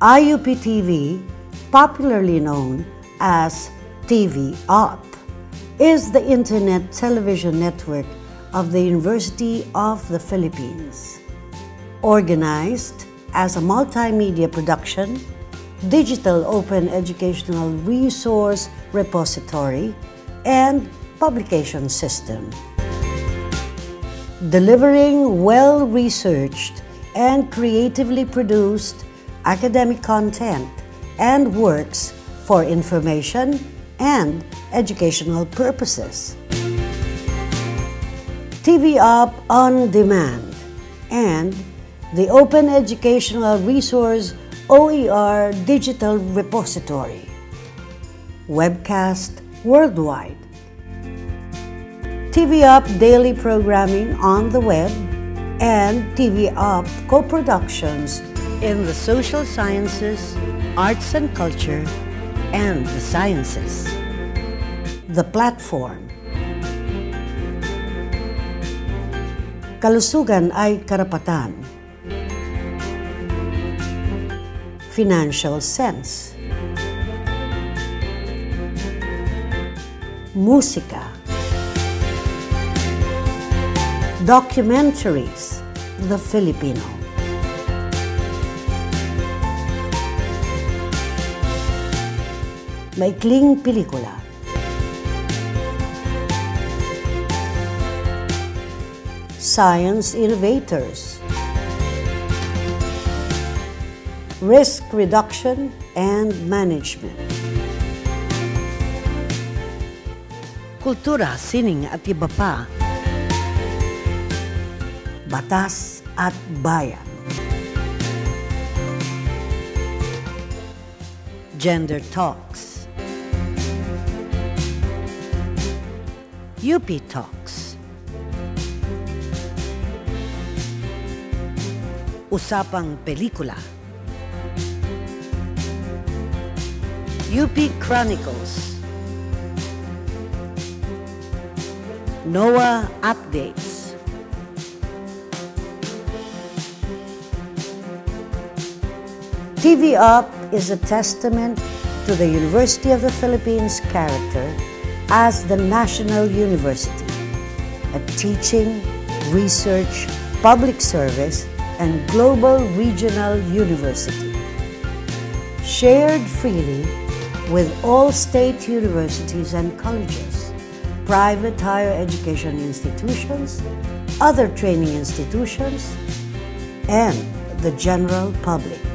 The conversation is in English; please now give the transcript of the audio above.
IUP TV, popularly known as TV Up, is the internet television network of the University of the Philippines. Organized as a multimedia production, digital open educational resource repository, and publication system. Delivering well-researched and creatively produced academic content and works for information and educational purposes. TV Up on Demand and the Open Educational Resource OER Digital Repository. Webcast worldwide. TV Up daily programming on the web and TV Up co-productions in the social sciences, arts and culture, and the sciences. The platform. Kalusugan ay karapatan. Financial sense. Musika. Documentaries, The Filipino. Maikling pelikula. Science Innovators. Risk Reduction and Management. Kultura, sining at iba pa. Batas at Bayan. Gender Talks. UP Talks. Usapang Pelikula. UP Chronicles. NOAH Updates. TV Up is a testament to the University of the Philippines character as the national university, a teaching, research, public service, and global regional university. Shared freely with all state universities and colleges, private higher education institutions, other training institutions, and the general public.